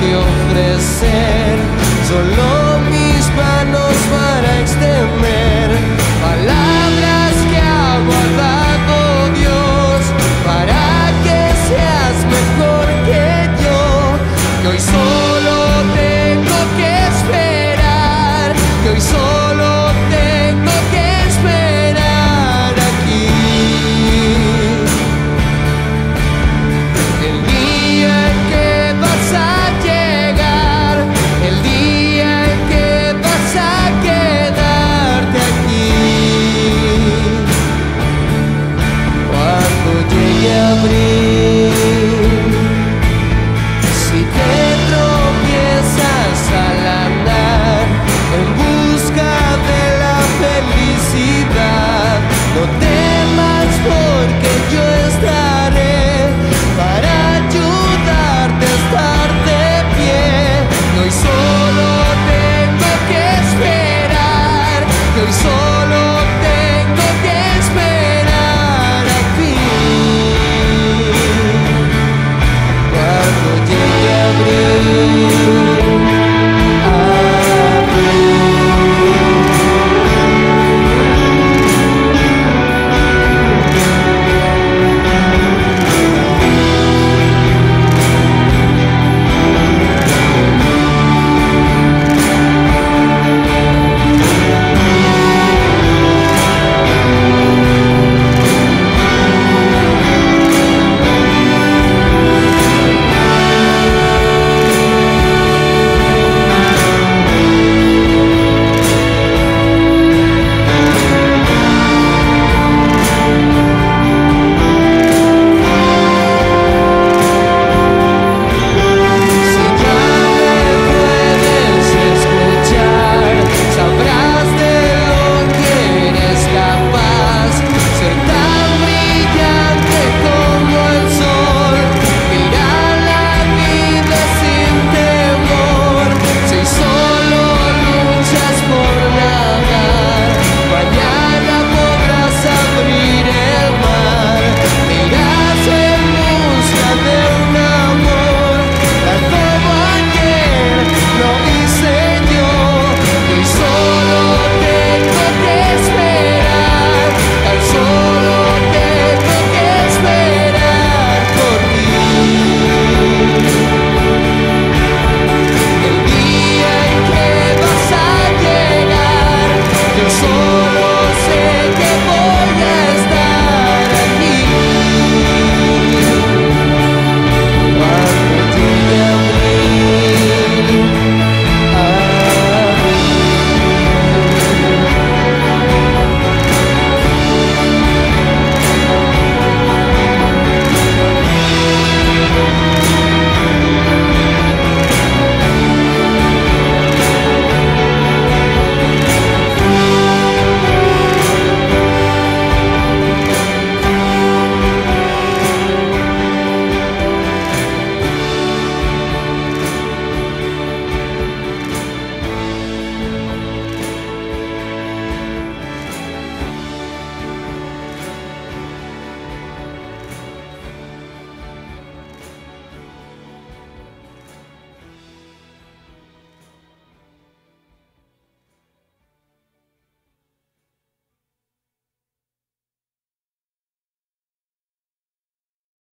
que ofrecer. Solo